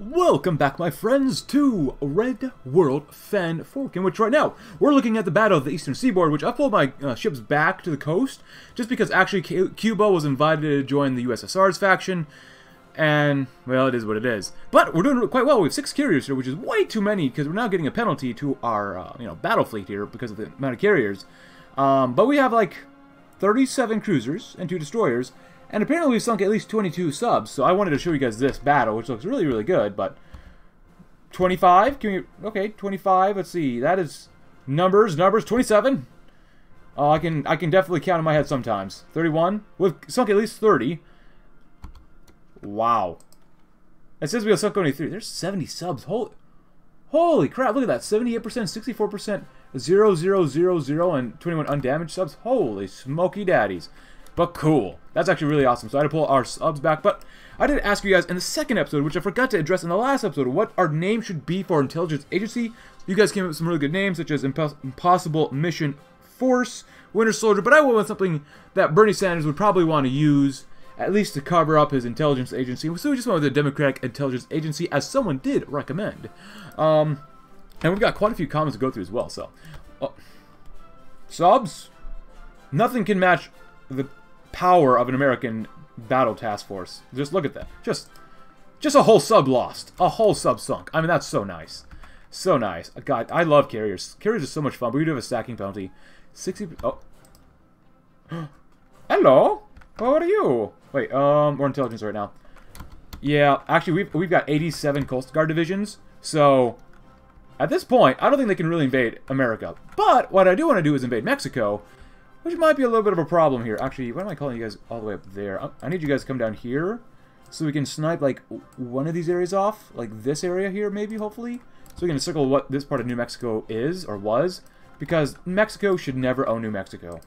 Welcome back, my friends, to Red World Fan Fork, in which right now we're looking at the Battle of the Eastern Seaboard, which I pulled my uh, ships back to the coast, just because actually Cuba was invited to join the USSR's faction, and, well, it is what it is. But we're doing quite well. We have six carriers here, which is way too many, because we're now getting a penalty to our, uh, you know, battle fleet here because of the amount of carriers. Um, but we have, like, 37 cruisers and two destroyers, and apparently we've sunk at least 22 subs, so I wanted to show you guys this battle, which looks really, really good, but... 25? Can we... Okay, 25, let's see, that is... Numbers, numbers, 27! Oh, I can I can definitely count in my head sometimes. 31? We've sunk at least 30. Wow. It says we have sunk only 3. There's 70 subs. Holy, holy crap, look at that. 78%, 64%, 0, 0, 0, 0, and 21 undamaged subs. Holy smoky daddies. But cool. That's actually really awesome. So I had to pull our subs back. But I did ask you guys in the second episode, which I forgot to address in the last episode, what our name should be for intelligence agency. You guys came up with some really good names, such as Impossible Mission Force, Winter Soldier. But I went with something that Bernie Sanders would probably want to use, at least to cover up his intelligence agency. So we just went with the Democratic Intelligence Agency, as someone did recommend. Um, and we've got quite a few comments to go through as well. So, uh, subs, nothing can match the power of an American battle task force. Just look at that. Just just a whole sub lost. A whole sub sunk. I mean, that's so nice. So nice. God, I love carriers. Carriers are so much fun, but we do have a stacking penalty. 60... Oh. Hello? How are you? Wait, um, we're intelligence right now. Yeah, actually, we've, we've got 87 Coast Guard divisions, so... At this point, I don't think they can really invade America. But what I do want to do is invade Mexico, which might be a little bit of a problem here. Actually, why am I calling you guys all the way up there? I need you guys to come down here so we can snipe, like, one of these areas off. Like this area here, maybe, hopefully. So we can circle what this part of New Mexico is, or was. Because Mexico should never own New Mexico.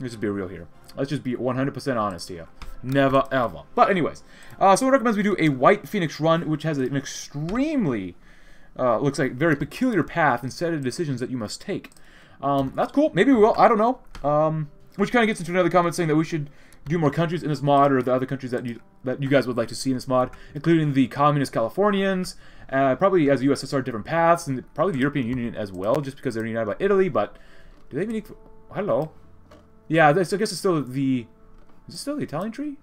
Let's just be real here. Let's just be 100% honest here. Never, ever. But anyways, uh, so it recommends we do a White Phoenix run, which has an extremely, uh, looks like, very peculiar path and set of decisions that you must take. Um, that's cool. Maybe we will. I don't know. Um, which kind of gets into another comment saying that we should do more countries in this mod, or the other countries that you that you guys would like to see in this mod, including the communist Californians, uh, probably as USSR different paths, and probably the European Union as well, just because they're united by Italy. But do they even? Hello. Yeah, I guess it's still the. Is it still the Italian tree?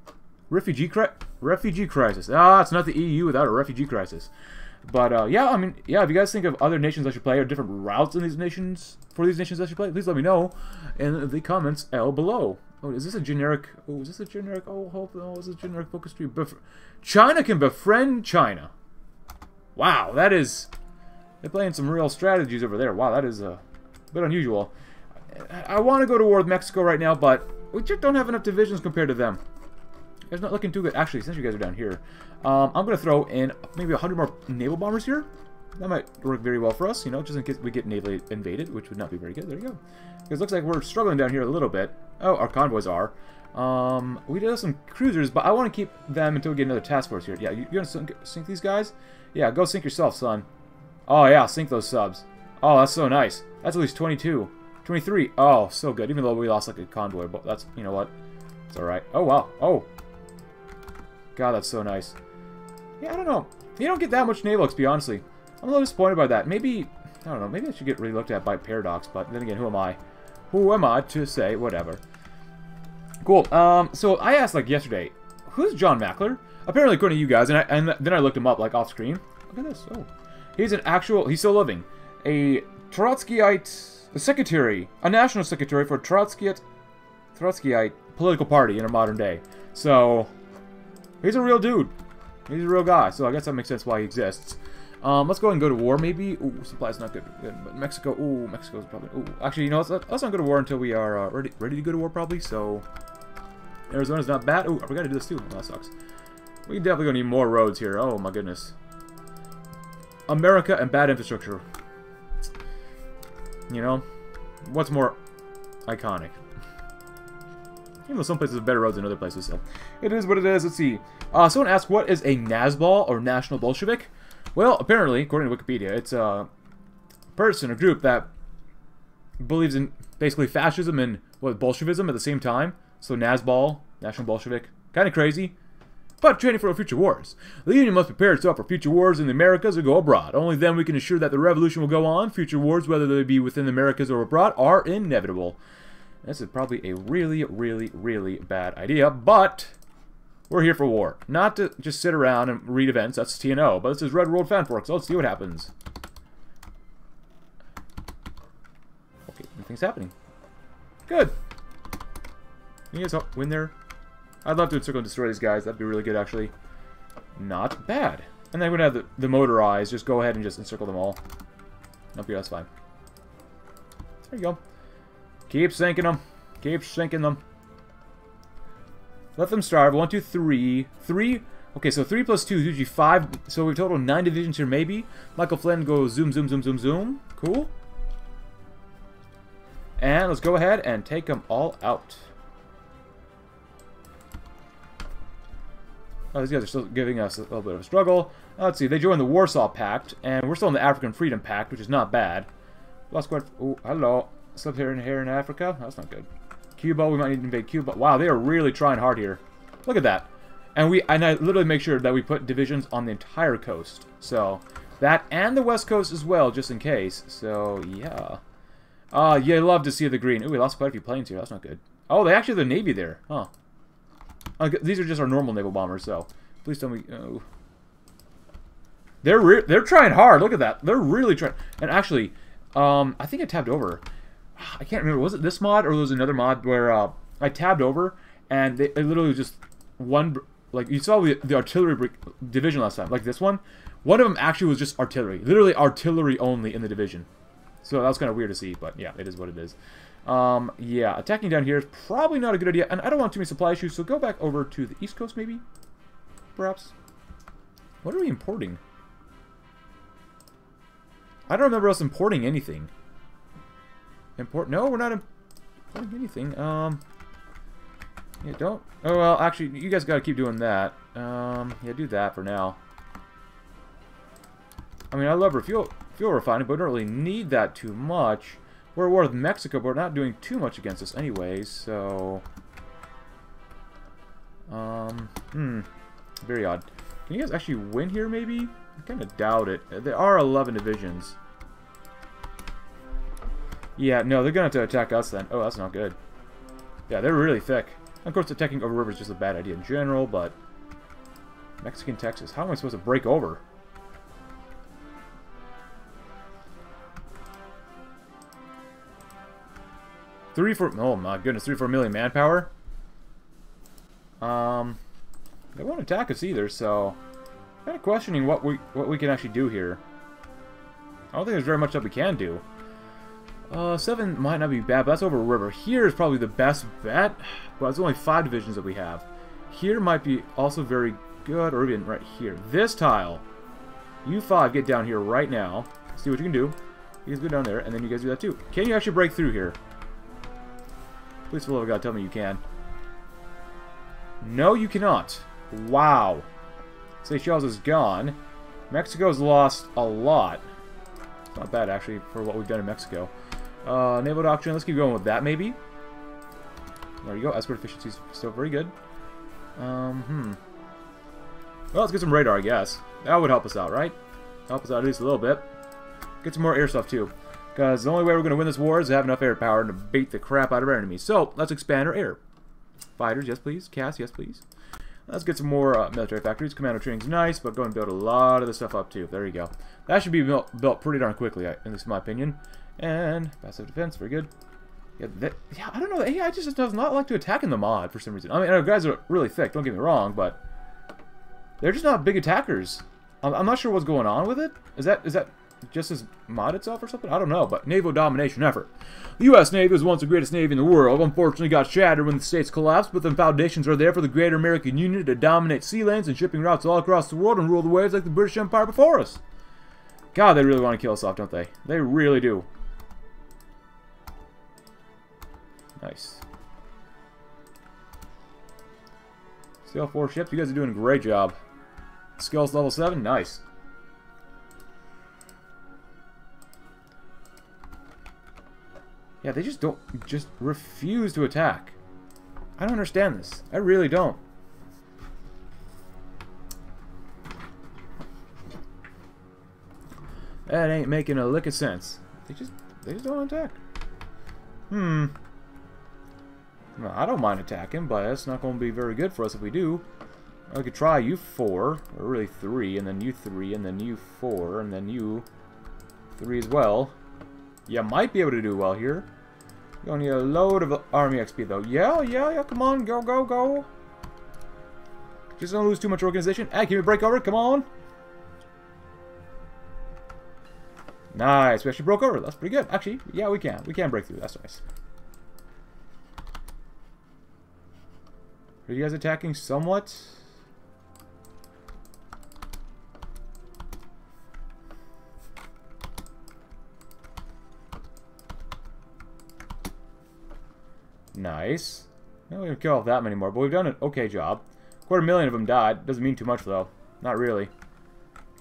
Refugee cri refugee crisis. Ah, it's not the EU without a refugee crisis. But uh, yeah, I mean, yeah. If you guys think of other nations I should play or different routes in these nations for these nations I should play, please let me know in the comments L below. Oh, is this a generic? Oh, is this a generic? Oh, hope oh, is this a generic focus tree? Bef China can befriend China. Wow, that is. They're playing some real strategies over there. Wow, that is a bit unusual. I, I want to go to war with Mexico right now, but we just don't have enough divisions compared to them. It's not looking too good. Actually, since you guys are down here, um, I'm going to throw in maybe 100 more naval bombers here. That might work very well for us, you know, just in case we get navally invaded, which would not be very good. There you go. Because it looks like we're struggling down here a little bit. Oh, our convoys are. Um, we do have some cruisers, but I want to keep them until we get another task force here. Yeah, you, are going to sink, sink these guys? Yeah, go sink yourself, son. Oh, yeah, sink those subs. Oh, that's so nice. That's at least 22. 23. Oh, so good. Even though we lost like a convoy, but that's, you know what? It's alright. Oh, wow. Oh, God, that's so nice. Yeah, I don't know. You don't get that much naval XP, honestly. I'm a little disappointed by that. Maybe, I don't know, maybe I should get really looked at by Paradox, but then again, who am I? Who am I to say whatever? Cool. Um, so I asked, like, yesterday, who's John Mackler? Apparently, according to you guys, and, I, and then I looked him up, like, off screen. Look at this. Oh. He's an actual, he's still living. A Trotskyite secretary, a national secretary for Trotskyite, Trotskyite political party in our modern day. So, He's a real dude. He's a real guy, so I guess that makes sense why he exists. Um, let's go and go to war, maybe. Ooh, supply's not good. good. But Mexico, ooh, Mexico's probably... Ooh, actually, you know, let's, let's not go to war until we are uh, ready, ready to go to war, probably, so... Arizona's not bad. Ooh, we gotta do this, too. That sucks. We definitely gonna need more roads here. Oh, my goodness. America and bad infrastructure. You know? What's more iconic? Even though some places have better roads than other places, so it is what it is. Let's see. Uh, someone asked, what is a Nazbol, or National Bolshevik? Well, apparently, according to Wikipedia, it's a person, or group that believes in basically fascism and what Bolshevism at the same time. So Nazbol, National Bolshevik, kind of crazy. but training for future wars. The Union must prepare itself for future wars in the Americas or go abroad. Only then we can ensure that the revolution will go on. Future wars, whether they be within the Americas or abroad, are inevitable. This is probably a really, really, really bad idea, but we're here for war. Not to just sit around and read events, that's TNO, but this is Red World Fanfork, so let's see what happens. Okay, nothing's happening. Good. Can you guys win there? I'd love to encircle and destroy these guys. That'd be really good, actually. Not bad. And then we're going to have the, the motorized. Just go ahead and just encircle them all. Nope, yeah, that's fine. There you go. Keep sinking them. Keep sinking them. Let them starve. One, two, three. Three. Okay, so three plus two is usually five. So we've total nine divisions here, maybe. Michael Flynn goes zoom, zoom, zoom, zoom, zoom. Cool. And let's go ahead and take them all out. Oh, these guys are still giving us a little bit of a struggle. let's see, they joined the Warsaw Pact, and we're still in the African Freedom Pact, which is not bad. Lost squad. Oh, hello. Slipped here and here in Africa. That's not good. Cuba, we might need to invade Cuba. Wow, they are really trying hard here. Look at that. And we and I literally make sure that we put divisions on the entire coast. So that and the west coast as well, just in case. So yeah. Uh yeah, love to see the green. Ooh, we lost quite a few planes here. That's not good. Oh, they actually have the navy there. Huh. Uh, these are just our normal naval bombers, so please tell me. Oh. They're they're trying hard. Look at that. They're really trying. And actually, um, I think I tabbed over. I can't remember. Was it this mod or was another mod where uh, I tabbed over and they, it literally just one like you saw the, the artillery division last time, like this one. One of them actually was just artillery, literally artillery only in the division. So that was kind of weird to see, but yeah, it is what it is. Um, yeah, attacking down here is probably not a good idea, and I don't want too many supply issues, so go back over to the east coast, maybe? Perhaps? What are we importing? I don't remember us importing anything. Import? No, we're not importing anything. Um, yeah, don't. Oh, well, actually, you guys gotta keep doing that. Um, yeah, do that for now. I mean, I love refuel, fuel refining, but we don't really need that too much. We're at war with Mexico, but we're not doing too much against us anyways, so... Um, hmm. Very odd. Can you guys actually win here, maybe? I kind of doubt it. There are 11 divisions. Yeah, no, they're going to have to attack us then. Oh, that's not good. Yeah, they're really thick. Of course, attacking over river is just a bad idea in general, but... Mexican Texas. How am I supposed to break over? Three for oh my goodness, three four million manpower. Um, they won't attack us either, so kind of questioning what we what we can actually do here. I don't think there's very much that we can do. Uh, seven might not be bad, but that's over a river. Here is probably the best bet, but it's only five divisions that we have. Here might be also very good, or even right here. This tile, you five get down here right now. See what you can do. You guys go down there, and then you guys do that too. Can you actually break through here? Please, for the love of God, tell me you can. No, you cannot. Wow. Seychelles is gone. Mexico's lost a lot. Not bad, actually, for what we've done in Mexico. Uh, naval doctrine, let's keep going with that, maybe. There you go, escort efficiency is still very good. Um, hmm. Well, let's get some radar, I guess. That would help us out, right? Help us out at least a little bit. Get some more air stuff, too. Because the only way we're going to win this war is to have enough air power to beat the crap out of our enemies. So, let's expand our air. Fighters, yes please. CAS, yes please. Let's get some more uh, military factories. Commando training's nice, but go and build a lot of the stuff up too. There you go. That should be built, built pretty darn quickly, at least in my opinion. And passive defense, very good. Yeah, that, yeah, I don't know. AI just does not like to attack in the mod for some reason. I mean, our guys are really thick. Don't get me wrong, but they're just not big attackers. I'm, I'm not sure what's going on with it. Is that is that just as mod itself or something? I don't know, but naval domination effort. The U.S. Navy was once the greatest navy in the world, unfortunately got shattered when the states collapsed, but the foundations are there for the greater American Union to dominate sea lanes and shipping routes all across the world and rule the waves like the British Empire before us. God, they really want to kill us off, don't they? They really do. Nice. Scale 4 ships, you guys are doing a great job. Skills level 7, nice. Yeah, they just don't, just refuse to attack. I don't understand this. I really don't. That ain't making a lick of sense. They just, they just don't attack. Hmm. I don't mind attacking, but it's not going to be very good for us if we do. I could try you four, or really three, and then you three, and then you four, and then you three as well. You might be able to do well here. You only need a load of army XP though. Yeah, yeah, yeah, come on, go, go, go. Just don't lose too much organization. Hey, can we break over? Come on. Nice, we actually broke over. That's pretty good. Actually, yeah, we can. We can break through. That's nice. Are you guys attacking somewhat? Nice. No, we didn't kill off that many more, but we've done an okay job. Quarter million of them died. Doesn't mean too much, though. Not really.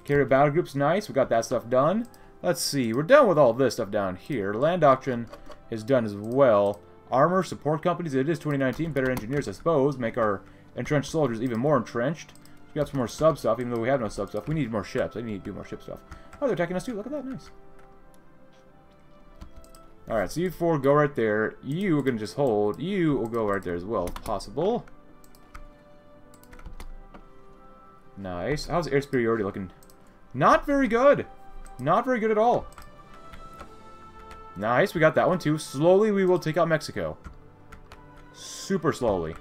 Carrier battle groups, nice. We got that stuff done. Let's see. We're done with all this stuff down here. Land doctrine is done as well. Armor, support companies. It is 2019. Better engineers, I suppose. Make our entrenched soldiers even more entrenched. We got some more sub stuff, even though we have no sub stuff. We need more ships. I need to do more ship stuff. Oh, they're attacking us too. Look at that. Nice. Alright, so you four go right there. You are going to just hold. You will go right there as well, if possible. Nice. How's air superiority looking? Not very good. Not very good at all. Nice, we got that one too. Slowly we will take out Mexico. Super slowly.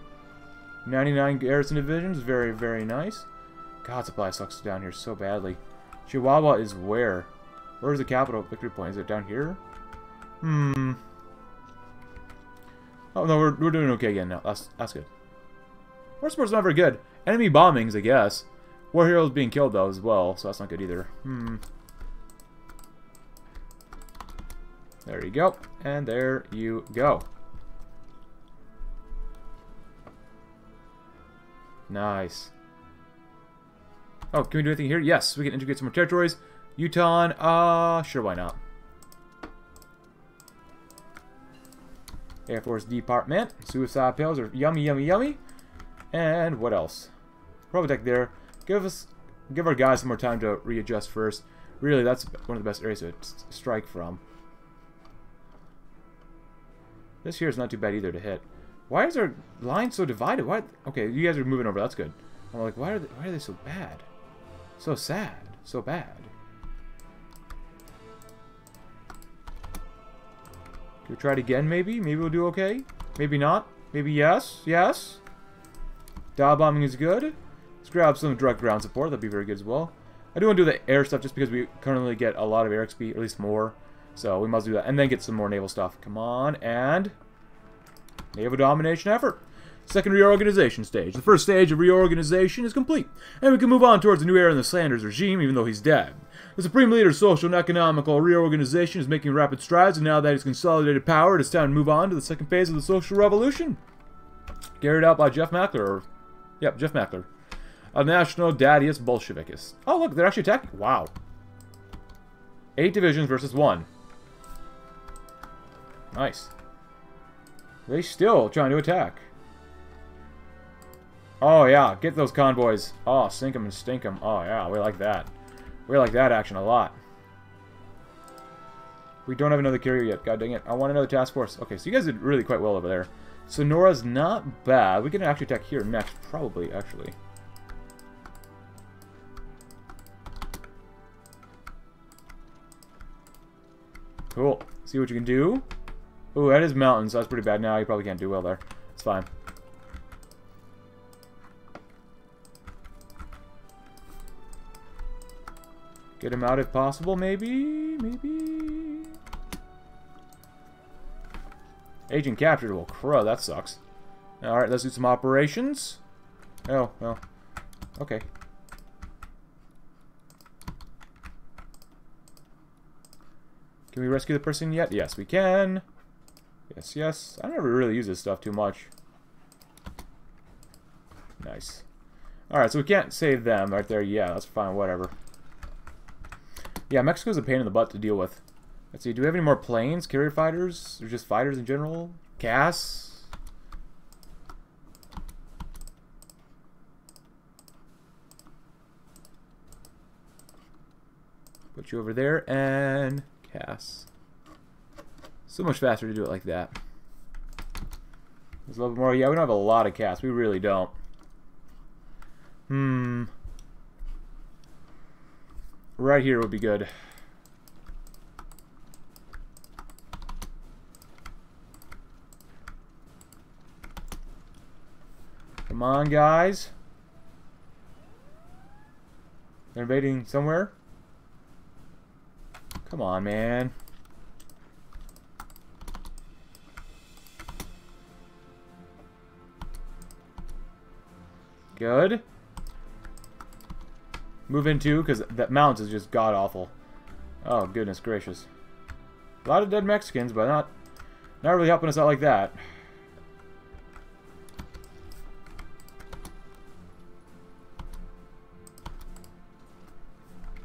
99 garrison divisions, very, very nice. God, supply sucks down here so badly. Chihuahua is where? Where's the capital victory point? Is it down here? Hmm. Oh, no, we're, we're doing okay again now. That's, that's good. War support's not very good. Enemy bombings, I guess. War heroes being killed, though, as well, so that's not good either. Hmm. There you go. And there you go. Nice. Oh, can we do anything here? Yes, we can integrate some more territories. Utah, uh, sure, why not? Air Force Department. Suicide pills are yummy, yummy, yummy. And what else? Probably there. Give us, give our guys some more time to readjust first. Really, that's one of the best areas to strike from. This here is not too bad either to hit. Why is our line so divided? Why? Okay, you guys are moving over. That's good. I'm like, why are they, why are they so bad? So sad. So bad. Can we try it again, maybe? Maybe we'll do okay? Maybe not? Maybe yes? Yes? Dial bombing is good. Let's grab some direct ground support. That'd be very good as well. I do want to do the air stuff just because we currently get a lot of air XP, at least more. So we must do that. And then get some more naval stuff. Come on. And... Naval domination effort. Second reorganization stage. The first stage of reorganization is complete, and we can move on towards a new era in the Sanders regime, even though he's dead. The Supreme Leader's social and economical reorganization is making rapid strides, and now that he's consolidated power, it is time to move on to the second phase of the social revolution. Carried out by Jeff Mackler, or, yep, Jeff Mackler. A national daddiest Bolshevicist. Oh, look, they're actually attacking. Wow. Eight divisions versus one. Nice. They still trying to attack. Oh, yeah. Get those convoys. Oh, sink them and stink them. Oh, yeah. We like that. We like that action a lot. We don't have another carrier yet. God dang it. I want another task force. Okay, so you guys did really quite well over there. Sonora's not bad. We can actually attack here next. Probably, actually. Cool. See what you can do. Ooh, that is so That's pretty bad now. You probably can't do well there. It's fine. Get him out if possible, maybe? Maybe? Agent captured. Well, crow, that sucks. Alright, let's do some operations. Oh, well. Okay. Can we rescue the person yet? Yes, we can. Yes, yes. I never really use this stuff too much. Nice. Alright, so we can't save them right there. Yeah, that's fine, whatever. Yeah, Mexico's a pain in the butt to deal with. Let's see, do we have any more planes? Carrier fighters? Or just fighters in general? Gas? Put you over there and CAS. So much faster to do it like that. There's a little bit more. Yeah, we don't have a lot of CAS. We really don't. Hmm. Right here would be good. Come on, guys. They're invading somewhere? Come on, man. Good. Move into, because that mount is just god-awful. Oh, goodness gracious. A lot of dead Mexicans, but not, not really helping us out like that.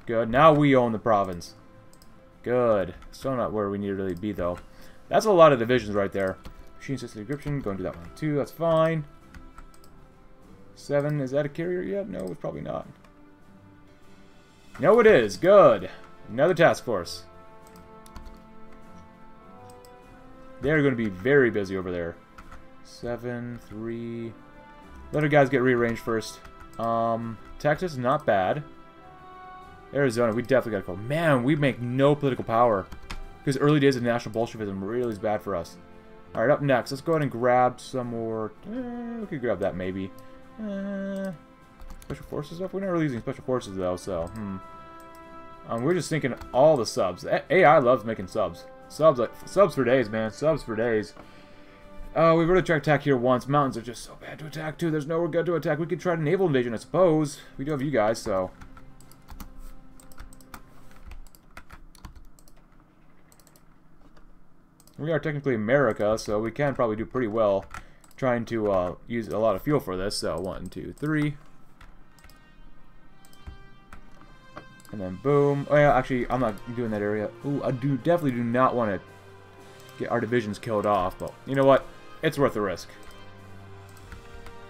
Good. Now we own the province. Good. Still not where we need to really be, though. That's a lot of divisions right there. Machine system decryption. Going to do that one, too. That's fine. Seven, is that a carrier yet? No, it's probably not. No, it is. Good. Another task force. They're going to be very busy over there. Seven, three... Let our guys get rearranged first. Um, Texas, not bad. Arizona, we definitely gotta go. Man, we make no political power. Because early days of national Bolshevism really is bad for us. Alright, up next, let's go ahead and grab some more... Eh, we could grab that, maybe. Uh, special forces stuff? We're not really using special forces though, so hmm. Um, we're just thinking all the subs. AI loves making subs. Subs like subs for days, man. Subs for days. Uh, we've already tried attack here once. Mountains are just so bad to attack too. There's nowhere good to attack. We could try a naval invasion, I suppose. We do have you guys, so. We are technically America, so we can probably do pretty well trying to uh, use a lot of fuel for this. So one, two, three. And then boom. Oh yeah, actually, I'm not doing that area. Ooh, I do definitely do not want to get our divisions killed off. But you know what? It's worth the risk.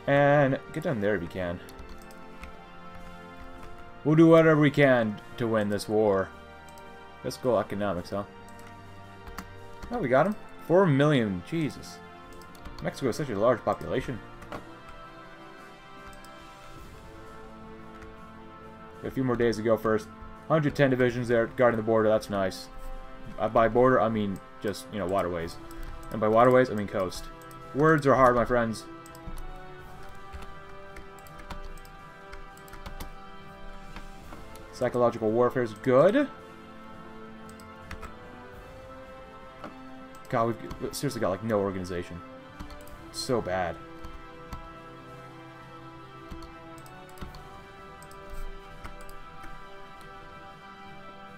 And get down there if you can. We'll do whatever we can to win this war. Let's go economics, huh? Oh, we got him. Four million. Jesus. Mexico is such a large population. a few more days to go first. 110 divisions there guarding the border. That's nice. Uh, by border, I mean just, you know, waterways. And by waterways, I mean coast. Words are hard, my friends. Psychological warfare is good. God, we've seriously got, like, no organization. So bad.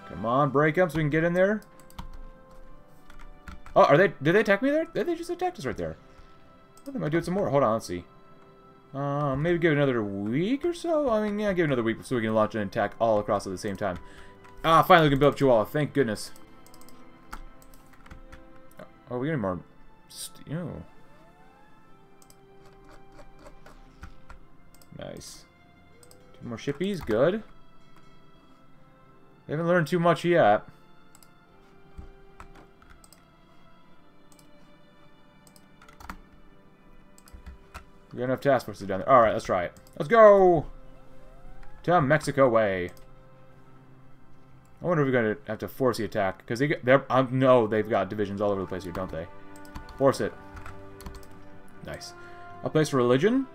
Come on, break up so we can get in there. Oh, are they? Did they attack me there? Did they just attacked us right there? I they might do it some more. Hold on, let's see. Uh, maybe give another week or so? I mean, yeah, give another week so we can launch an attack all across at the same time. Ah, finally we can build up Chihuahua. Thank goodness. Oh, we getting more... Ew. Nice. Two more shippies, good. They haven't learned too much yet. We got enough task forces down there. Alright, let's try it. Let's go! To Mexico way. I wonder if we're going to have to force the attack. Because they—they're—I know they've got divisions all over the place here, don't they? Force it. Nice. A place for religion?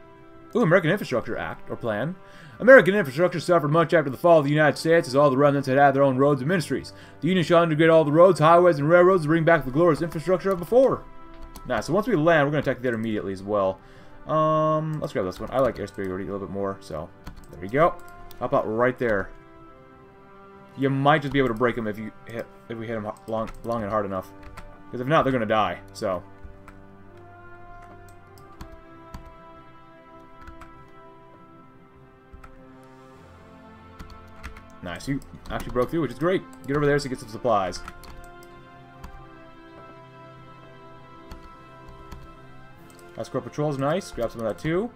Ooh, American Infrastructure Act, or Plan. American infrastructure suffered much after the fall of the United States as all the remnants had had their own roads and ministries. The Union shall integrate all the roads, highways, and railroads to bring back the glorious infrastructure of before. Nice, so once we land, we're going to attack there immediately as well. Um, let's grab this one. I like air superiority a little bit more, so there we go. How about right there? You might just be able to break them if you hit if we hit them long, long and hard enough. Because if not, they're going to die, so... Nice. You actually broke through, which is great. Get over there so you get some supplies. Escort patrol is nice. Grab some of that too.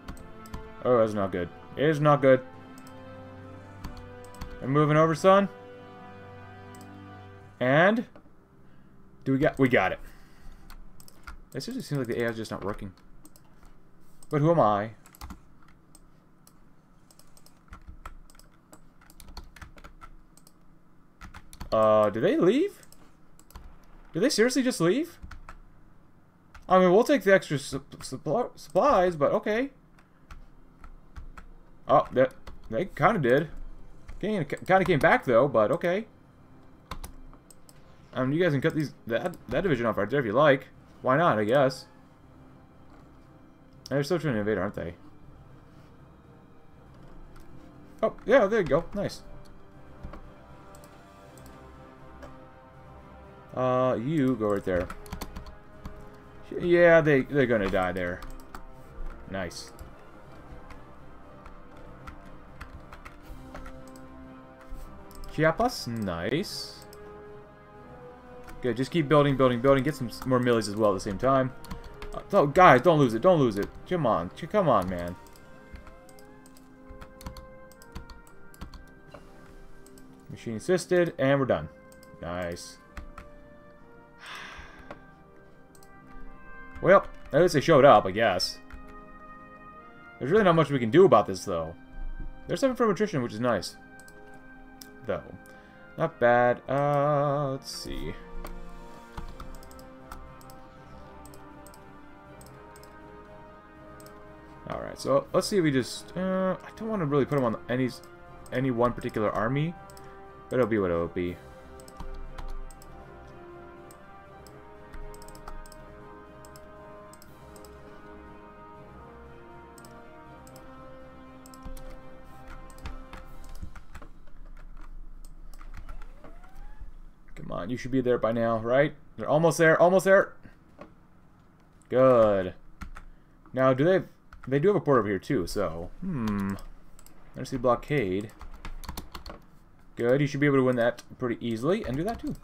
Oh, that's not good. It is not good. I'm moving over, son. And do we got we got it. It seriously seems like the AI is just not working. But who am I? Uh, did they leave? Did they seriously just leave? I mean, we'll take the extra su suppl supplies, but okay. Oh, that they kind of did. Kind of came back though, but okay. I mean, you guys can cut these that that division off right there if you like. Why not? I guess. They're still trying to invade, aren't they? Oh, yeah, there you go. Nice. Uh, you go right there. Yeah, they, they're gonna die there. Nice. Chiapas, nice. Good, just keep building, building, building. Get some more millies as well at the same time. Oh, guys, don't lose it, don't lose it. Come on, come on, man. Machine assisted, and we're done. Nice. Well, at least they showed up, I guess. There's really not much we can do about this, though. There's something from attrition, which is nice. Though. Not bad. Uh, let's see. Alright, so let's see if we just... Uh, I don't want to really put them on any, any one particular army. But it'll be what it'll be. Should be there by now, right? They're almost there, almost there. Good. Now, do they... They do have a port over here, too, so... Hmm. There's the blockade. Good, you should be able to win that pretty easily, and do that, too.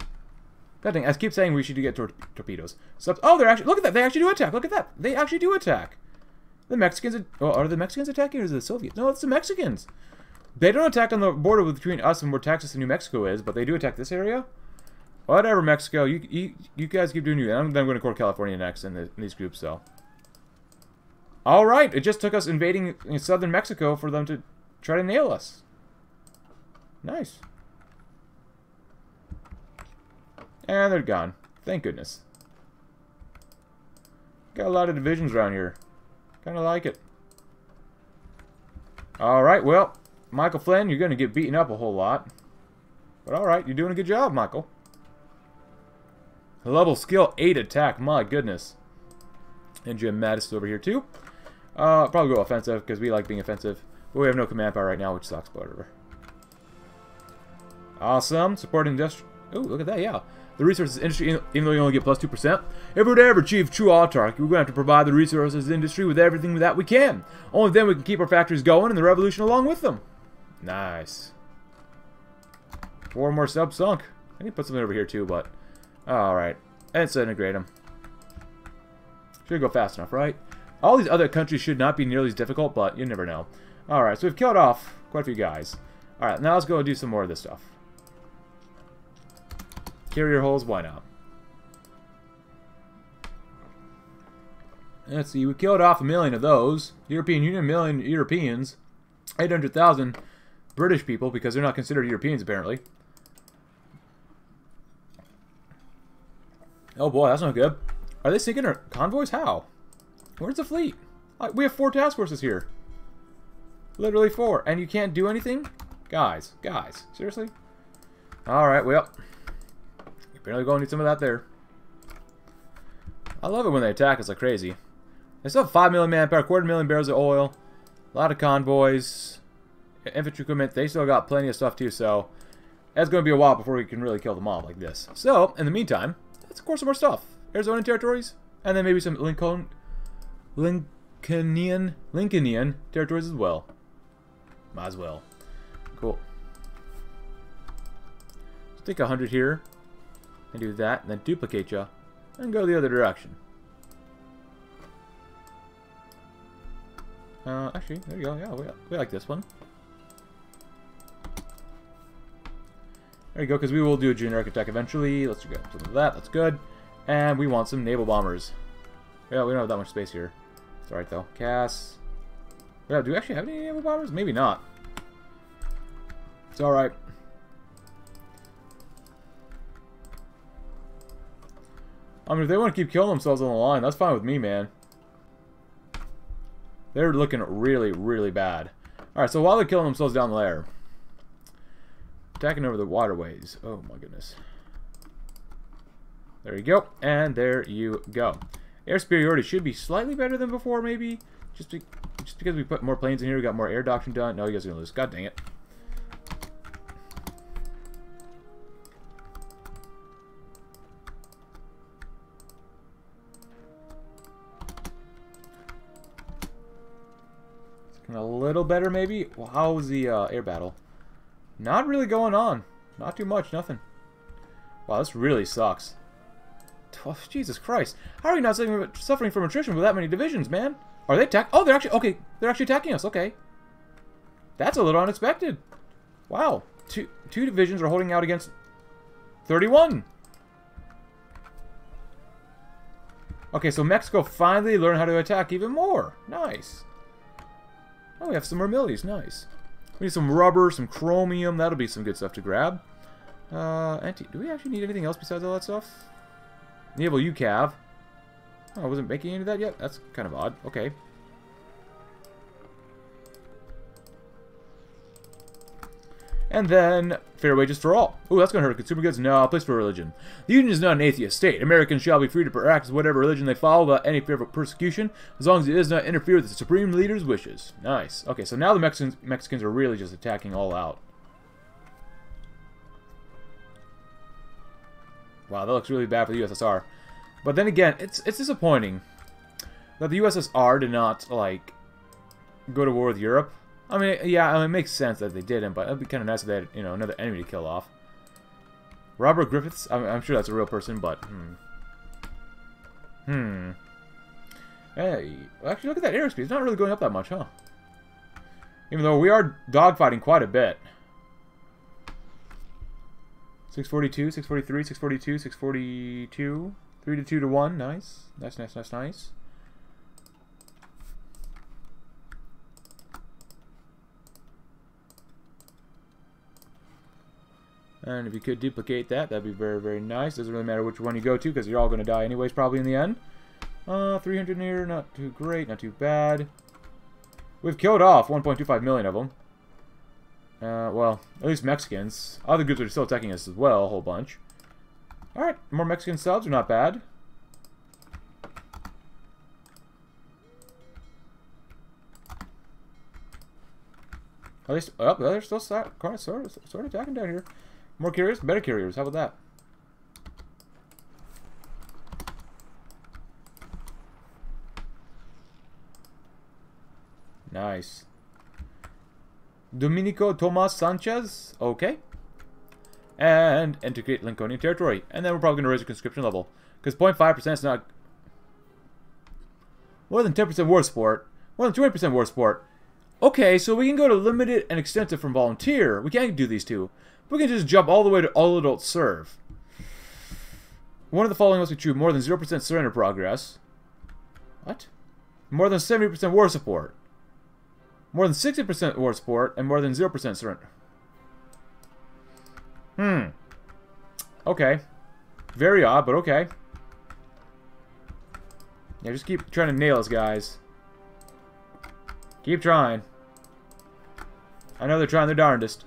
God dang, I keep saying we should get tor torpedoes. So, oh, they're actually... Look at that, they actually do attack, look at that. They actually do attack. The Mexicans... Well, are the Mexicans attacking, or is it the Soviets? No, it's the Mexicans. They don't attack on the border between us and where Texas and New Mexico is, but they do attack this area. Whatever, Mexico. You you, you guys keep doing you. I'm then going to call California next in, the, in these groups, so. Alright, it just took us invading southern Mexico for them to try to nail us. Nice. And they're gone. Thank goodness. Got a lot of divisions around here. Kind of like it. Alright, well, Michael Flynn, you're going to get beaten up a whole lot. But alright, you're doing a good job, Michael. Level skill 8 attack, my goodness. And Jim Mattis over here too. Uh, probably go offensive, because we like being offensive. But we have no command power right now, which sucks, but whatever. Awesome. Support industry. Oh, look at that, yeah. The resources industry, even though you only get plus 2%. If we're to ever achieve true autarky, we're going to have to provide the resources industry with everything that we can. Only then we can keep our factories going and the revolution along with them. Nice. Four more subs sunk. I can put something over here too, but Alright. And so integrate them. Should go fast enough, right? All these other countries should not be nearly as difficult, but you never know. Alright, so we've killed off quite a few guys. Alright, now let's go do some more of this stuff. Carrier holes, why not? Let's see, we killed off a million of those. European Union, million Europeans. 800,000 British people, because they're not considered Europeans, apparently. Oh boy, that's not good. Are they sinking our convoys? How? Where's the fleet? We have four task forces here. Literally four. And you can't do anything? Guys, guys, seriously? Alright, well. Apparently going to need some of that there. I love it when they attack us like crazy. They still have 5 million manpower, quarter million barrels of oil, a lot of convoys, infantry equipment. They still got plenty of stuff too, so it's going to be a while before we can really kill them all like this. So, in the meantime, let's some more stuff. Arizona territories, and then maybe some Lincoln, Lincolnian, Lincolnian territories as well. Might as well. Cool. Let's take a hundred here, and do that, and then duplicate ya, and go the other direction. Uh, actually, there you go. Yeah, we, we like this one. There you go, because we will do a generic attack eventually. Let's get some of that. That's good. And we want some naval bombers. Yeah, we don't have that much space here. It's alright, though. CAS. Yeah, do we actually have any naval bombers? Maybe not. It's alright. I mean, if they want to keep killing themselves on the line, that's fine with me, man. They're looking really, really bad. Alright, so while they're killing themselves down there, attacking over the waterways. Oh my goodness. There you go. And there you go. Air superiority should be slightly better than before, maybe. Just, be, just because we put more planes in here, we got more air doctrine done. No, you guys are going to lose. God dang it. A little better, maybe? Well, how was the uh, air battle? Not really going on. Not too much, nothing. Wow, this really sucks. Oh, Jesus Christ. How are you not suffering from attrition with that many divisions, man? Are they attack? Oh, they're actually... Okay, they're actually attacking us. Okay. That's a little unexpected. Wow. Two, two divisions are holding out against 31. Okay, so Mexico finally learned how to attack even more. Nice. Oh, we have some more. Nice. We need some rubber, some chromium. That'll be some good stuff to grab. Uh, anti. Do we actually need anything else besides all that stuff? Naval UCAV. Oh, I wasn't making any of that yet? That's kind of odd. Okay. And then, fair wages for all. Ooh, that's going to hurt consumer goods. No, place for religion. The Union is not an atheist state. Americans shall be free to practice whatever religion they follow without any fear of persecution, as long as it does not interfere with the supreme leader's wishes. Nice. Okay, so now the Mexicans, Mexicans are really just attacking all out. Wow, that looks really bad for the USSR. But then again, it's it's disappointing that the USSR did not, like, go to war with Europe. I mean, yeah, I mean, it makes sense that they didn't, but it'd be kind of nice if they had, you know, another enemy to kill off. Robert Griffiths? I am sure that's a real person, but, hmm. Hmm. Hey, actually, look at that airspeed. It's not really going up that much, huh? Even though we are dogfighting quite a bit. 642, 643, 642, 642. 3 to 2 to 1. Nice. Nice, nice, nice, nice. And if you could duplicate that, that'd be very, very nice. Doesn't really matter which one you go to, because you're all going to die anyways, probably in the end. Uh, 300 near, not too great, not too bad. We've killed off 1.25 million of them. Uh, well, at least Mexicans. Other groups are still attacking us as well, a whole bunch. Alright, more Mexican subs are not bad. At least, oh, they're still sort of, sort of attacking down here. More carriers, better carriers. How about that? Nice. Dominico Tomas Sanchez. Okay. And integrate Lincolnian territory. And then we're probably going to raise the conscription level. Because 0.5% is not... More than 10% war support. More than 20% war support. Okay, so we can go to limited and extensive from volunteer. We can't do these two. We can just jump all the way to all adult serve. One of the following must be true. More than 0% surrender progress. What? More than 70% war support. More than 60% war support. And more than 0% surrender. Hmm. Okay. Very odd, but okay. Yeah, just keep trying to nail us, guys. Keep trying. I know they're trying their darndest.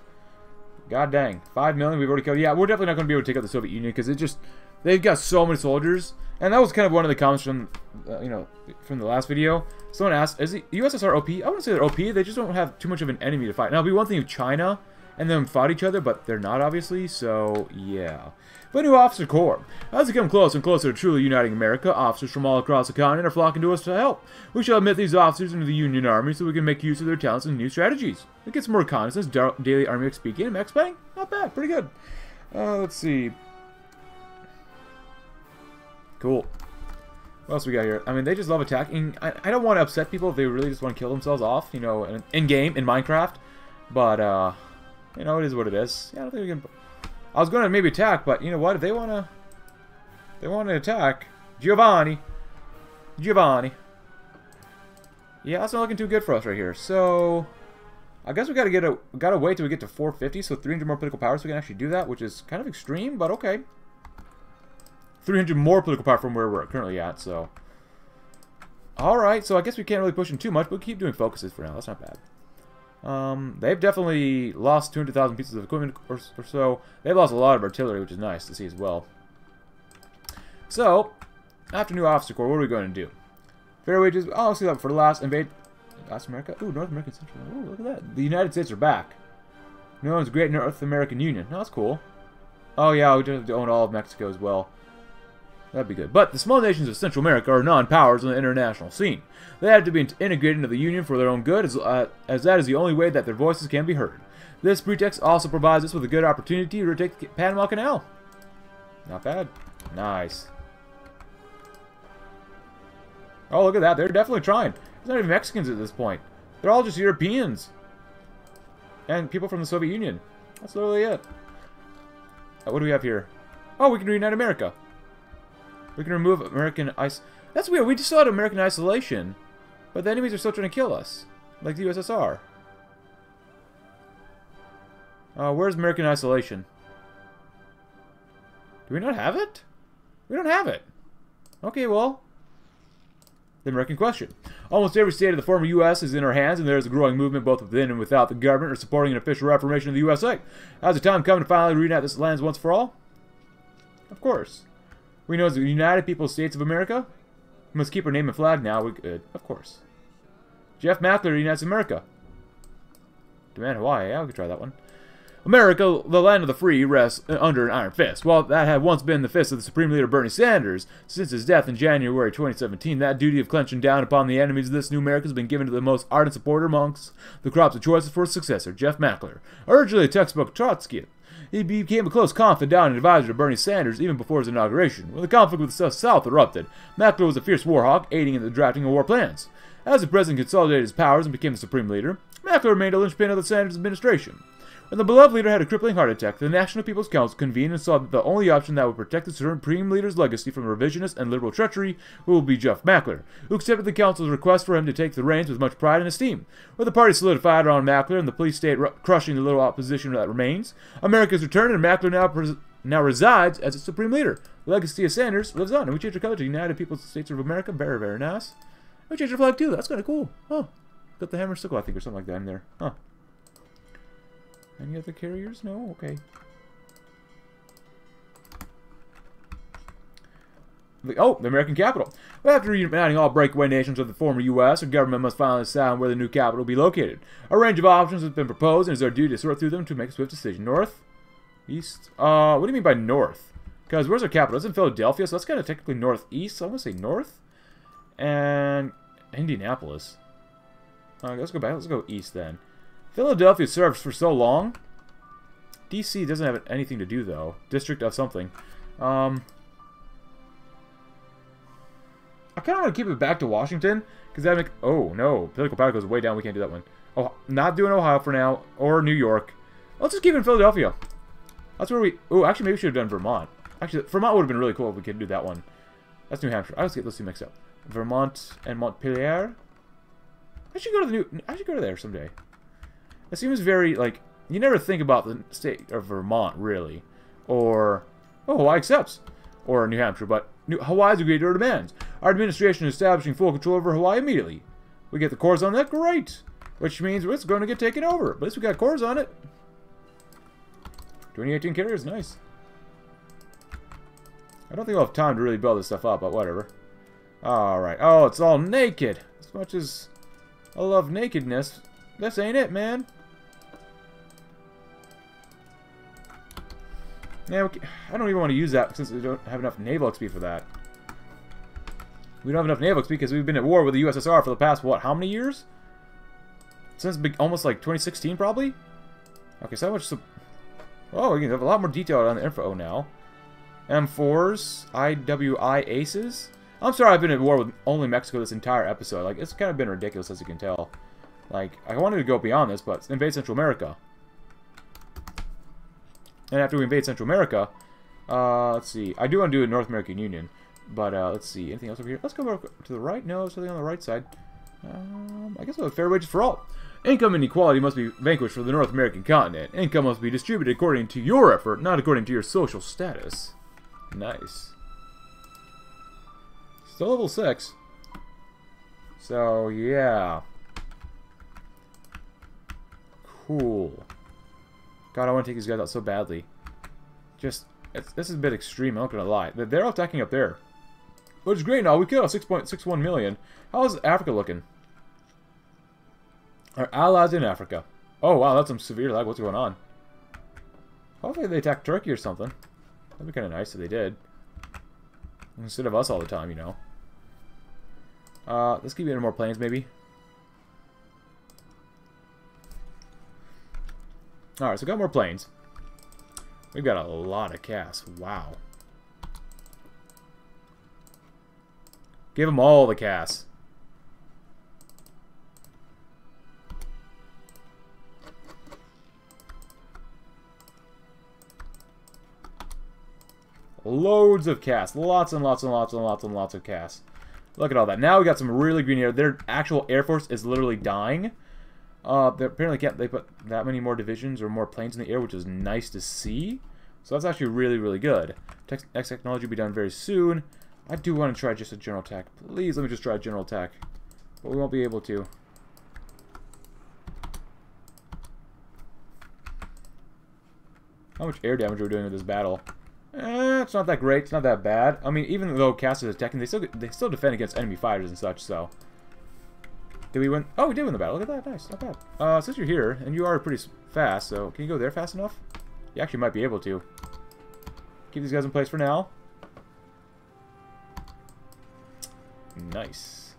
God dang. Five million we've already killed. Yeah, we're definitely not going to be able to take out the Soviet Union because it just... They've got so many soldiers. And that was kind of one of the comments from, uh, you know, from the last video. Someone asked, is the USSR OP? I wouldn't say they're OP. They just don't have too much of an enemy to fight. Now, it'd be one thing if China and then fought each other, but they're not, obviously, so, yeah. But new officer corps. As we come closer and closer to truly uniting America, officers from all across the continent are flocking to us to help. We shall admit these officers into the Union Army so we can make use of their talents and new strategies. It gets more reconnaissance, daily Army XP and Max Bang. Not bad, pretty good. Uh, let's see. Cool. What else we got here? I mean, they just love attacking. I, I don't want to upset people if they really just want to kill themselves off, you know, in-game, in, in Minecraft. But, uh, you know, it is what it is. Yeah, I don't think we can... I was going to maybe attack, but you know what? If they want to... They want to attack... Giovanni! Giovanni! Yeah, that's not looking too good for us right here. So... I guess we gotta get a gotta wait till we get to 450, so 300 more political power so we can actually do that, which is kind of extreme, but okay. 300 more political power from where we're currently at, so... Alright, so I guess we can't really push them too much, but we'll keep doing focuses for now. That's not bad. Um, they've definitely lost 200,000 pieces of equipment or, or, so. They've lost a lot of artillery, which is nice to see as well. So, after new officer corps, what are we going to do? Fair wages. Oh, see that for the last invade. Last America? Ooh, North American Central. Ooh, look at that. The United States are back. As the Great North American Union. No, that's cool. Oh, yeah, we have to own all of Mexico as well. That'd be good. But the small nations of Central America are non-powers on the international scene. They have to be integrated into the Union for their own good, as, uh, as that is the only way that their voices can be heard. This pretext also provides us with a good opportunity to take the Panama Canal. Not bad. Nice. Oh, look at that. They're definitely trying. It's not even Mexicans at this point. They're all just Europeans. And people from the Soviet Union. That's literally it. Uh, what do we have here? Oh, we can reunite America. We can remove American ice. That's weird. We just saw American isolation, but the enemies are still trying to kill us, like the USSR. Uh, where's American isolation? Do we not have it? We don't have it. Okay, well, the American question. Almost every state of the former U.S. is in our hands, and there is a growing movement both within and without the government or supporting an official reformation of the USA. How's the time coming to finally reunite this lands once for all? Of course. We know as the United Peoples States of America. We must keep our name and flag now. We could, of course. Jeff Mackler United America. Demand Hawaii. Yeah, we could try that one. America, the land of the free, rests under an iron fist. While that had once been the fist of the Supreme Leader Bernie Sanders, since his death in January 2017, that duty of clenching down upon the enemies of this new America has been given to the most ardent supporter amongst the crops of choices for his successor, Jeff Mackler, originally a textbook Trotskyite. He became a close confidant and advisor to Bernie Sanders even before his inauguration. When the conflict with the South erupted, Mackler was a fierce war hawk, aiding in the drafting of war plans. As the president consolidated his powers and became the supreme leader, Mackler remained a linchpin of the Sanders administration. When the beloved leader had a crippling heart attack, the National People's Council convened and saw that the only option that would protect the supreme leader's legacy from revisionist and liberal treachery would be Jeff Mackler, who accepted the council's request for him to take the reins with much pride and esteem. With the party solidified around Mackler and the police state crushing the little opposition that remains, America's returned and Mackler now now resides as its supreme leader. The legacy of Sanders lives on, and we changed our color to United People's States of America. Very, very nice. We changed our flag too. That's kind of cool. Oh, got the hammer sickle, I think, or something like that in there. Huh. Any other carriers? No? Okay. Oh, the American capital. After reuniting all breakaway nations of the former U.S., our government must finally decide where the new capital will be located. A range of options has been proposed, and it is our duty to sort through them to make a swift decision. North? East? Uh, what do you mean by north? Because where's our capital? It's in Philadelphia, so that's kind of technically northeast. So I'm going to say north. And Indianapolis. Uh, let's go back. Let's go east then. Philadelphia serves for so long. DC doesn't have anything to do, though. District of something. Um, I kind of want to keep it back to Washington, because that make... Oh, no. Political power goes way down. We can't do that one. Oh, not doing Ohio for now, or New York. Let's just keep it in Philadelphia. That's where we... Oh, actually, maybe we should have done Vermont. Actually, Vermont would have been really cool if we could do that one. That's New Hampshire. I always get those two mixed up. Vermont and Montpelier. I should go to the new... I should go to there someday. It seems very, like, you never think about the state of Vermont, really. Or, oh, Hawaii accepts. Or New Hampshire, but New, Hawaii's agreed to our demands. Our administration is establishing full control over Hawaii immediately. We get the cores on that, great. Which means it's going to get taken over. But at least we got cores on it. 2018 carriers, nice. I don't think I'll have time to really build this stuff up, but whatever. Alright. Oh, it's all naked. As much as I love nakedness, this ain't it, man. Yeah, I don't even want to use that since we don't have enough naval XP for that. We don't have enough naval XP because we've been at war with the USSR for the past, what, how many years? Since almost like 2016, probably? Okay, so much... Oh, we have a lot more detail on the info now. M4s, IWI Aces. I'm sorry I've been at war with only Mexico this entire episode. Like, it's kind of been ridiculous, as you can tell. Like, I wanted to go beyond this, but invade Central America. And after we invade Central America, uh, let's see. I do want to do a North American Union. But, uh, let's see. Anything else over here? Let's go over to the right. No, something on the right side. Um, I guess have fair wages for all. Income inequality must be vanquished for the North American continent. Income must be distributed according to your effort, not according to your social status. Nice. Still level 6. So, yeah. Cool. God, I want to take these guys out so badly. Just, this is a bit extreme, I'm not going to lie. They're all attacking up there. Which is great now, we killed 6.61 million. How's Africa looking? Our allies in Africa. Oh, wow, that's some severe lag. What's going on? Hopefully they attack Turkey or something. That'd be kind of nice if they did. Instead of us all the time, you know. Uh, let's keep getting more planes, maybe. Alright, so we got more planes. We've got a lot of CAS. Wow. Give them all the CAS. Loads of CAS. Lots and lots and lots and lots and lots of CAS. Look at all that. Now we got some really green air. Their actual Air Force is literally dying. Uh, they apparently can't they put that many more divisions or more planes in the air, which is nice to see. So that's actually really, really good. Tech next technology will be done very soon. I do want to try just a general attack. Please let me just try a general attack. But we won't be able to. How much air damage are we doing with this battle? Eh, it's not that great. It's not that bad. I mean, even though CAS is attacking, they still they still defend against enemy fighters and such. So, did we win? Oh, we did win the battle. Look at that. Nice. Not bad. Uh, since you're here and you are pretty fast, so can you go there fast enough? You actually might be able to. Keep these guys in place for now. Nice.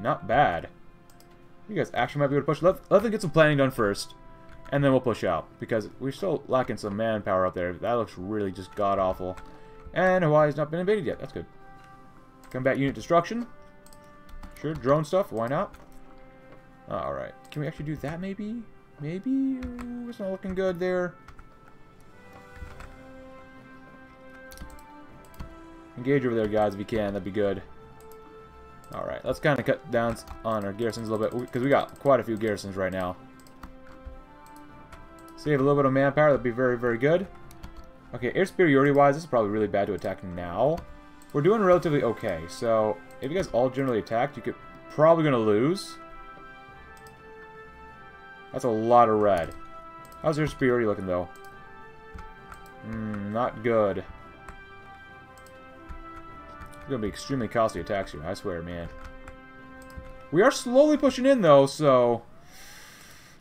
Not bad. You guys actually might be able to push. Let, let them get some planning done first. And then we'll push out. Because we're still lacking some manpower up there. That looks really just god-awful. And Hawaii's not been invaded yet. That's good. Combat unit destruction. Sure, drone stuff. Why not? Uh, alright. Can we actually do that maybe? Maybe? Ooh, it's not looking good there. Engage over there, guys, if you can. That'd be good. Alright, let's kind of cut down on our garrisons a little bit. Because we got quite a few garrisons right now. Save a little bit of manpower. That'd be very, very good. Okay, air superiority-wise, this is probably really bad to attack now. We're doing relatively okay. So, if you guys all generally attacked, you could probably going to lose. That's a lot of red. How's your superiority looking, though? Hmm, not good. It's going to be extremely costly attacks here, I swear, man. We are slowly pushing in, though, so...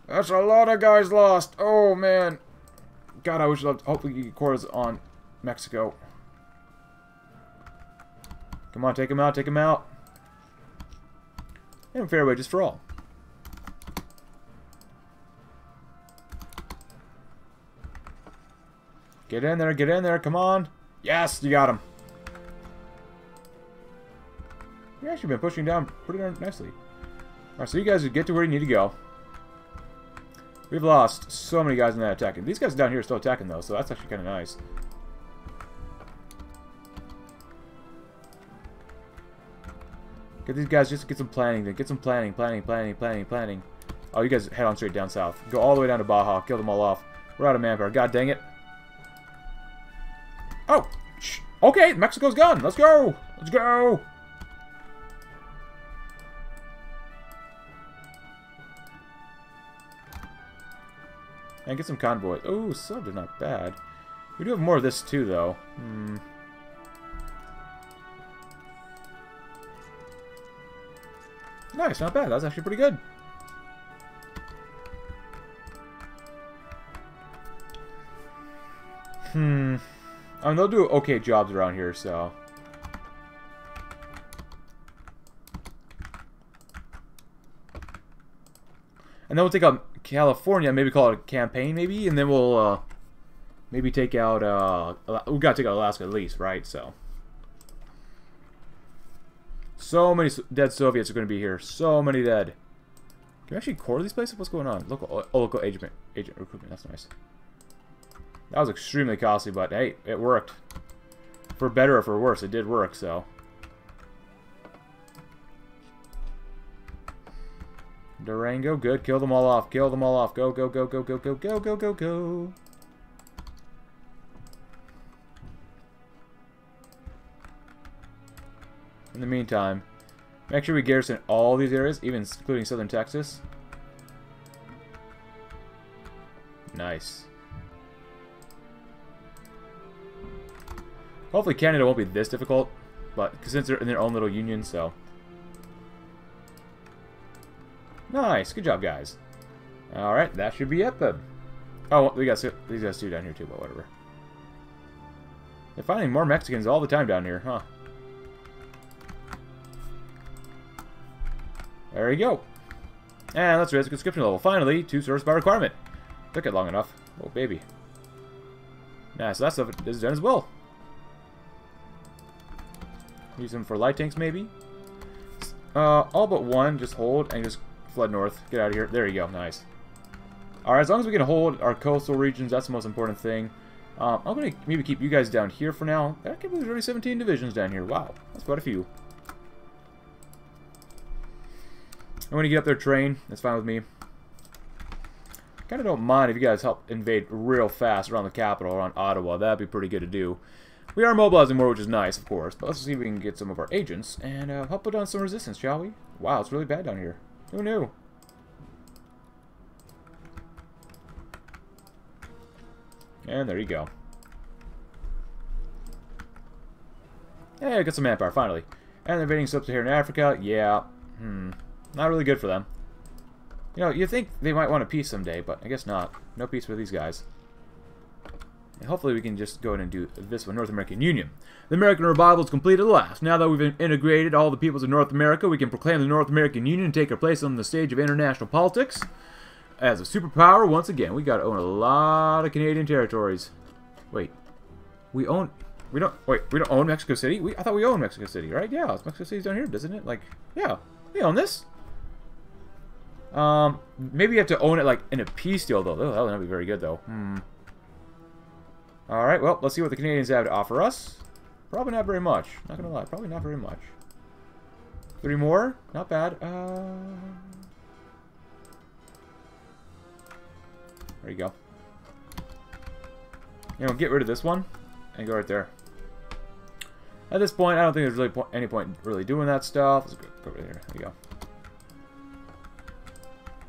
That's a lot of guys lost. Oh, man. God, I wish hopefully get quarters on Mexico. Come on, take him out, take him out. And fair wages for all. Get in there, get in there, come on. Yes, you got him. You've actually been pushing down pretty darn nicely. Alright, so you guys get to where you need to go. We've lost so many guys in that attack. And these guys down here are still attacking, though, so that's actually kind of nice. Get these guys, just get some planning, then. get some planning, planning, planning, planning, planning. Oh, you guys head on straight down south. Go all the way down to Baja, kill them all off. We're out of manpower. God dang it. Oh! Okay, Mexico's gone. Let's go! Let's go! And get some convoys. Oh, subbed are not bad. We do have more of this too, though. Hmm. Nice, not bad. That's actually pretty good. Hmm. I mean, they'll do okay jobs around here, so... And then we'll take out California, maybe call it a campaign, maybe, and then we'll uh, maybe take out. Uh, we gotta take out Alaska at least, right? So, so many dead Soviets are gonna be here. So many dead. Can we actually core these places? What's going on? Local, oh, oh, local agent, agent recruitment. That's nice. That was extremely costly, but hey, it worked. For better or for worse, it did work, so. Durango, good. Kill them all off. Kill them all off. Go, go, go, go, go, go, go, go, go, go. In the meantime, make sure we garrison all these areas, even including southern Texas. Nice. Hopefully Canada won't be this difficult, but since they're in their own little union, so... Nice, good job, guys. Alright, that should be it, then. Oh, we got these guys two down here, too, but whatever. They're finding more Mexicans all the time down here, huh? There you go. And let's raise the conscription level. Finally, two service by requirement. Took it long enough. Oh, baby. Nah, so that stuff is done as well. Use them for light tanks, maybe? Uh, all but one. Just hold and just flood north. Get out of here. There you go. Nice. Alright, as long as we can hold our coastal regions, that's the most important thing. Um, I'm going to maybe keep you guys down here for now. I can't believe already 17 divisions down here. Wow, that's quite a few. And when you get up there, train. That's fine with me. Kind of don't mind if you guys help invade real fast around the capital, around Ottawa. That'd be pretty good to do. We are mobilizing more, which is nice, of course. But let's see if we can get some of our agents and uh, help put down some resistance, shall we? Wow, it's really bad down here. Who knew? And there you go. Hey, I got some manpower, finally. And invading sub-Saharan Africa. Yeah. Hmm. Not really good for them. You know, you think they might want a peace someday, but I guess not. No peace for these guys. And hopefully we can just go ahead and do this one, North American Union. The American revival is complete at last. Now that we've integrated all the peoples of North America, we can proclaim the North American Union and take our place on the stage of international politics. As a superpower, once again, we gotta own a lot of Canadian territories. Wait. We own... We don't... Wait, we don't own Mexico City? We, I thought we own Mexico City, right? Yeah, Mexico City's down here, doesn't it? Like, yeah. We own this. Um, maybe you have to own it, like, in a peace deal, though. Oh, that would not be very good, though. Hmm. Alright, well, let's see what the Canadians have to offer us. Probably not very much. Not gonna lie, probably not very much. Three more? Not bad. Uh... There you go. You know, get rid of this one and go right there. At this point, I don't think there's really po any point really doing that stuff. Let's go, go over there. There you go.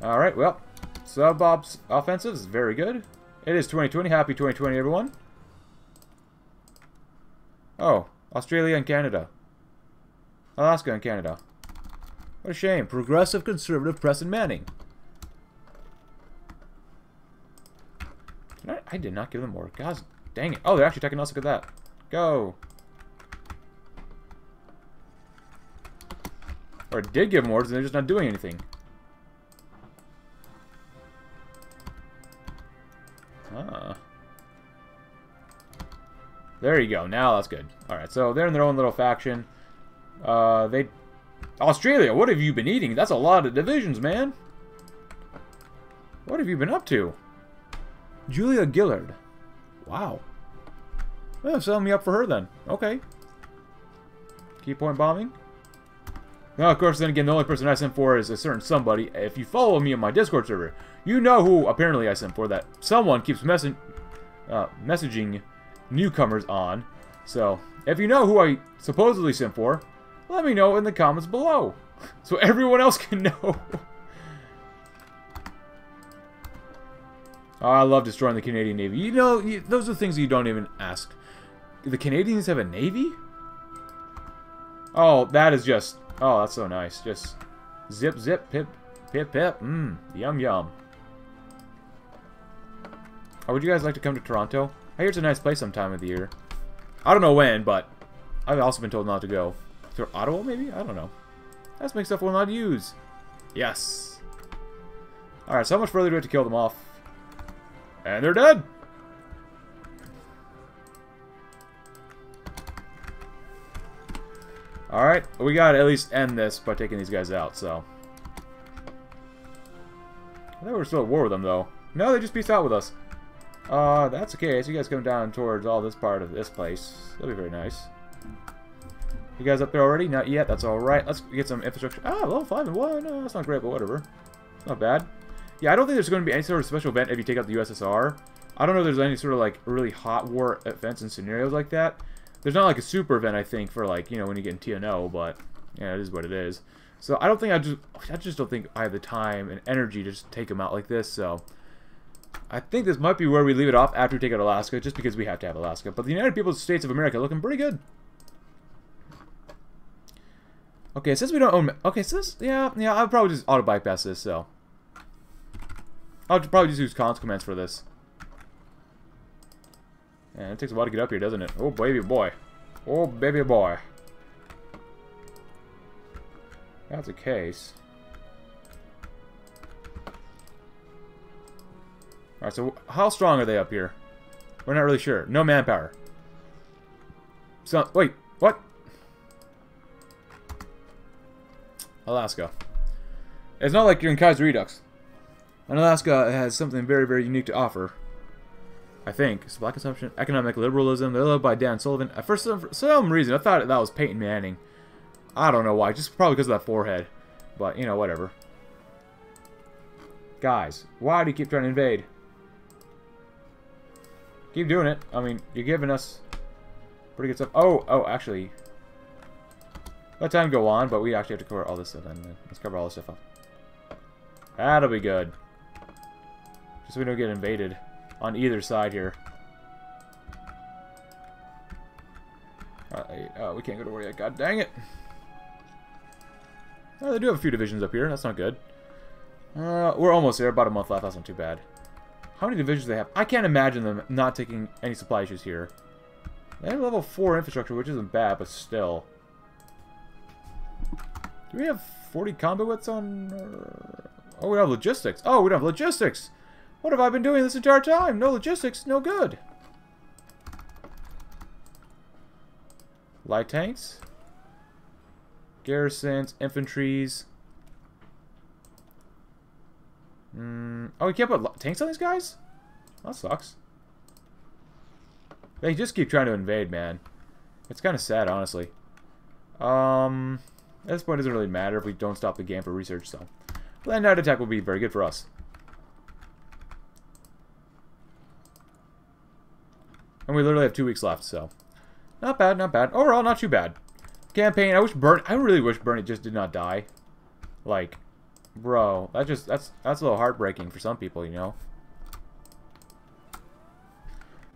Alright, well, Sub-Bob's offensive is very good. It is 2020. Happy 2020, everyone. Oh, Australia and Canada. Alaska and Canada. What a shame. Progressive conservative Preston Manning. I, I, did not give them more. God dang it. Oh, they're actually taking us. Look at that. Go. Or did give more, and they're just not doing anything. Ah. There you go. Now that's good. Alright, so they're in their own little faction. Uh, they... Australia, what have you been eating? That's a lot of divisions, man. What have you been up to? Julia Gillard. Wow. Well, selling me up for her then. Okay. Key point bombing. Now, of course, then again, the only person I sent for is a certain somebody. If you follow me on my Discord server, you know who apparently I sent for. That someone keeps messing, uh, messaging newcomers on. So, if you know who I supposedly sent for, let me know in the comments below. So everyone else can know. oh, I love destroying the Canadian Navy. You know, you, those are things you don't even ask. The Canadians have a Navy? Oh, that is just... Oh, that's so nice. Just zip, zip, pip, pip, pip. Mmm, yum, yum. Oh, would you guys like to come to Toronto? I hear it's a nice place some time of the year. I don't know when, but I've also been told not to go. To Ottawa, maybe? I don't know. That's make stuff we're not use. Yes. Alright, so how much further do we have to kill them off? And they're dead! Alright, we gotta at least end this by taking these guys out, so... I thought we were still at war with them, though. No, they just peaced out with us. Uh, that's okay. So you guys come down towards all this part of this place. That'd be very nice. You guys up there already? Not yet. That's alright. Let's get some infrastructure. Ah, level 5 and 1. No, that's not great, but whatever. Not bad. Yeah, I don't think there's going to be any sort of special event if you take out the USSR. I don't know if there's any sort of, like, really hot war events and scenarios like that. There's not, like, a super event, I think, for, like, you know, when you get in TNO, but, yeah, it is what it is. So I don't think I just, I just don't think I have the time and energy to just take them out like this, so... I think this might be where we leave it off after we take out Alaska, just because we have to have Alaska. But the United Peoples States of America looking pretty good. Okay, since we don't own... Okay, this... Yeah, yeah, I'll probably just auto-bypass this, so... I'll probably just use cons commands for this. And it takes a while to get up here, doesn't it? Oh, baby boy. Oh, baby boy. That's a case. Alright, so how strong are they up here? We're not really sure. No manpower. So, wait, what? Alaska. It's not like you're in Kaiser Redux. And Alaska has something very, very unique to offer. I think. It's black consumption, economic liberalism. They're led by Dan Sullivan. For some, for some reason, I thought that was Peyton Manning. I don't know why. Just probably because of that forehead. But, you know, whatever. Guys, why do you keep trying to invade? Keep doing it. I mean, you're giving us pretty good stuff. Oh, oh, actually. Let time go on, but we actually have to cover all this stuff. And let's cover all this stuff up. That'll be good. Just so we don't get invaded on either side here. Uh, uh, we can't go to war yet. God dang it. Oh, they do have a few divisions up here. That's not good. Uh, we're almost there. About a month left. That's not too bad. How many divisions they have? I can't imagine them not taking any supply issues here. They have level 4 infrastructure, which isn't bad, but still. Do we have 40 combat width on... Oh, we have logistics. Oh, we don't have logistics! What have I been doing this entire time? No logistics, no good. Light tanks. Garrisons, infantries. Mm, oh, we can't put tanks on these guys? That sucks. They just keep trying to invade, man. It's kind of sad, honestly. Um, at this point, it doesn't really matter if we don't stop the game for research, so. Land night attack will be very good for us. And we literally have two weeks left, so. Not bad, not bad. Overall, not too bad. Campaign, I wish Bernie, I really wish Bernie just did not die. Like, Bro, that just that's that's a little heartbreaking for some people, you know.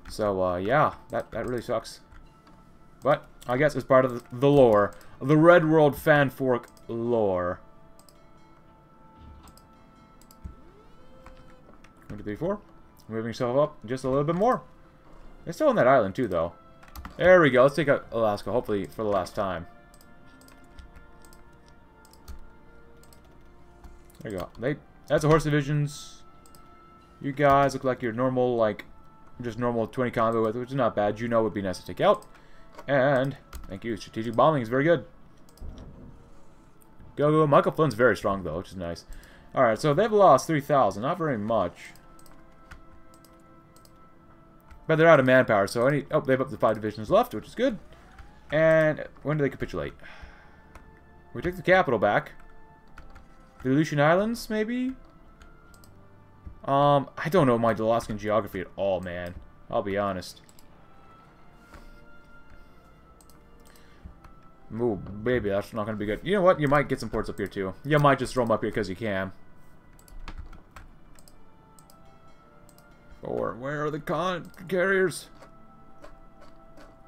So uh, yeah, that that really sucks. But I guess it's part of the, the lore, the Red World fan fork lore. One, two, three, four. Moving yourself up just a little bit more. They're still on that island too, though. There we go. Let's take out Alaska, hopefully for the last time. There you go. They that's the horse divisions. You guys look like your normal, like, just normal 20 combo with, which is not bad. Juneau would be nice to take out. And, thank you, strategic bombing is very good. Go, go. Michael Flynn's very strong, though, which is nice. Alright, so they've lost 3,000. Not very much. But they're out of manpower, so any... Oh, they have up to five divisions left, which is good. And when do they capitulate? We take the capital back. The Aleutian Islands, maybe? Um, I don't know my Alaskan geography at all, man. I'll be honest. Ooh, baby, that's not going to be good. You know what? You might get some ports up here, too. You might just them up here because you can. Or, where are the con carriers?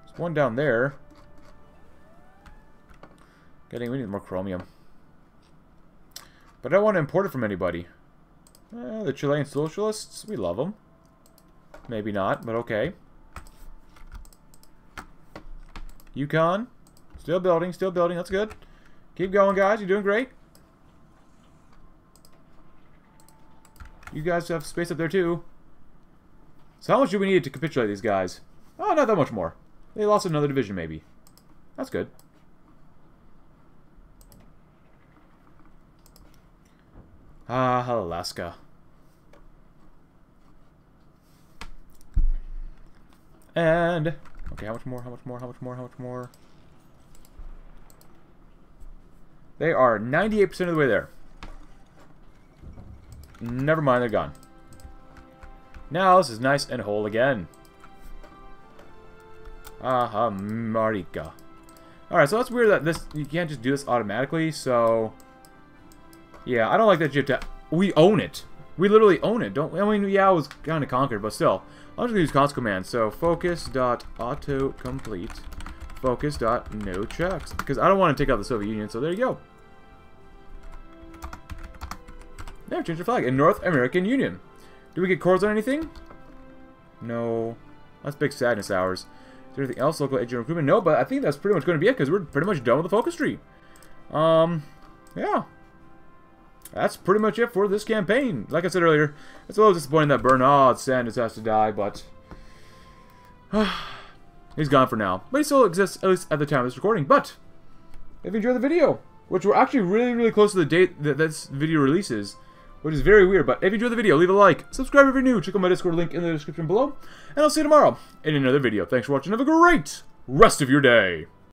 There's one down there. Getting, we need more chromium. But I don't want to import it from anybody. Eh, the Chilean socialists, we love them. Maybe not, but okay. Yukon, still building, still building, that's good. Keep going, guys, you're doing great. You guys have space up there, too. So how much do we need to capitulate these guys? Oh, not that much more. They lost another division, maybe. That's good. Ah, Alaska. And... Okay, how much more, how much more, how much more, how much more? They are 98% of the way there. Never mind, they're gone. Now this is nice and whole again. Aha, Marika. Alright, so that's weird that this you can't just do this automatically, so... Yeah, I don't like that you have to... We own it. We literally own it. Don't I mean, yeah, I was kind of conquered, but still. I'm just going to use console command. So, focus.autocomplete. Focus.no checks. Because I don't want to take out the Soviet Union, so there you go. Never change the flag. In North American Union. Do we get cores on anything? No. That's big sadness hours. Is there anything else? Local agent recruitment? No, but I think that's pretty much going to be it because we're pretty much done with the focus tree. Um, yeah that's pretty much it for this campaign. Like I said earlier, it's a little disappointing that Bernard Sanders has to die, but... he's gone for now. But he still exists, at least at the time of this recording. But, if you enjoyed the video, which we're actually really, really close to the date that this video releases, which is very weird, but if you enjoyed the video, leave a like, subscribe if you're new, check out my Discord link in the description below, and I'll see you tomorrow in another video. Thanks for watching, have a great rest of your day.